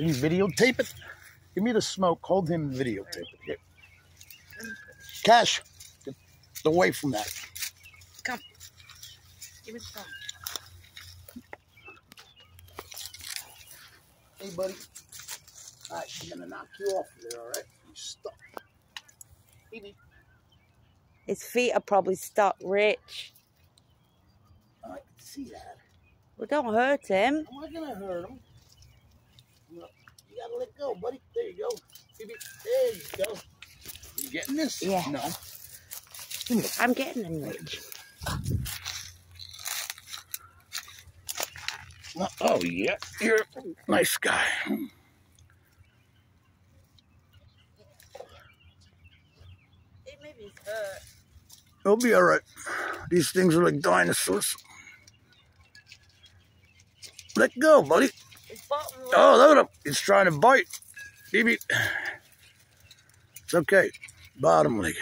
Can you videotape it? Give me the smoke. Hold him and videotape it. Here. Cash, get away from that. Come. Give me some. Hey, buddy. All right, I'm gonna knock you off there. All right, you stuck. Baby. His feet are probably stuck, Rich. I can see that. Well, don't hurt him. I'm not gonna hurt him. No, You gotta let go, buddy. There you go. Baby. There you go. You getting this? Yeah. No. I'm getting him, Rich. No. Oh yeah, you're a nice guy. Maybe he's uh, hurt. He'll be all right. These things are like dinosaurs. Let go, buddy. His bottom leg. Oh, look at him. He's trying to bite. Baby. It's okay. Bottom leg.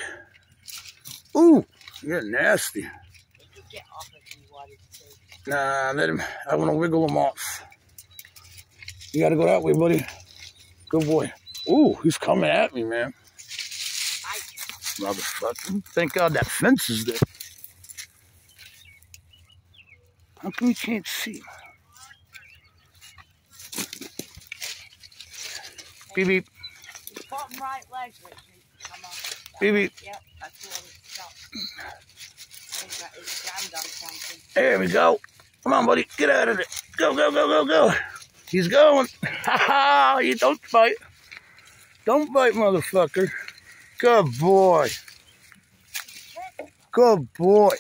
Ooh, you're nasty. He could get off if he wanted to. Nah, let him. I want to wiggle him off. You got to go that way, buddy. Good boy. Ooh, he's coming at me, man. Motherfucker. Thank God that fence is there. How come you can't see? Beep beep. bottom right leg, come. Beep beep. Yep, that's what it stopped. I think that is jammed on something. There we go. Come on, buddy. Get out of it. Go, go, go, go, go. He's going. Ha ha. You don't bite. Don't bite, motherfucker. Good boy. Good boy.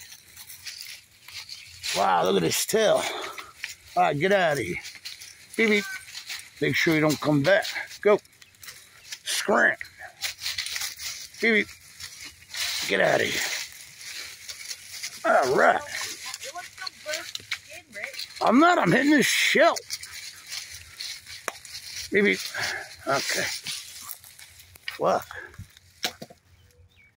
Wow, look at his tail. All right, get out of here. Beep, beep. Make sure you don't come back. Go. Scram. Get out of here. All right. I'm not. I'm hitting this shell. Maybe. Okay. Fuck.